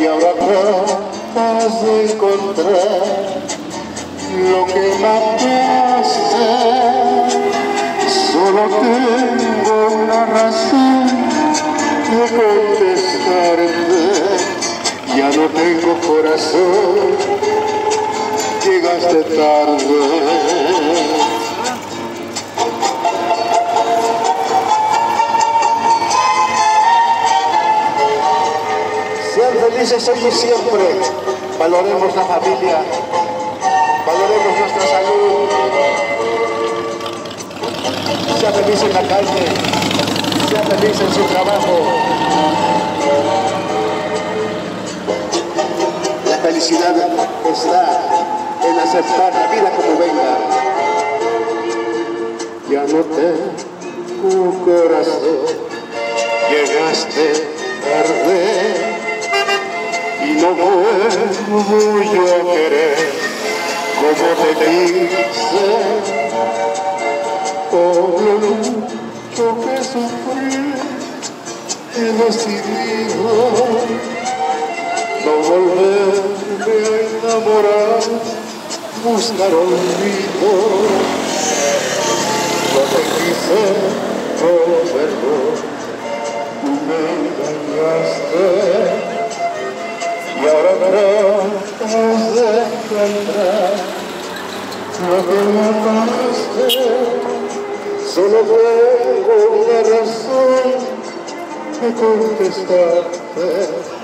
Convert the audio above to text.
y ahora tratas de encontrar lo que mataste. Solo tengo una razón de contestarte. Ya no tengo corazón, llegaste tarde. Sean felices hoy siempre. Valoremos la familia. Valoremos nuestra salud. Sea feliz en la calle. Sea feliz en su trabajo. La felicidad está en aceptar la vida como venga. Ya no tengo corazón. Llegaste tarde no vuelvo yo a querer como te quise por lo mucho que sufrí he decidido no volverme a enamorar buscar olvido. No te quise con perdón me engañaste solo vengo una razón que contestarte.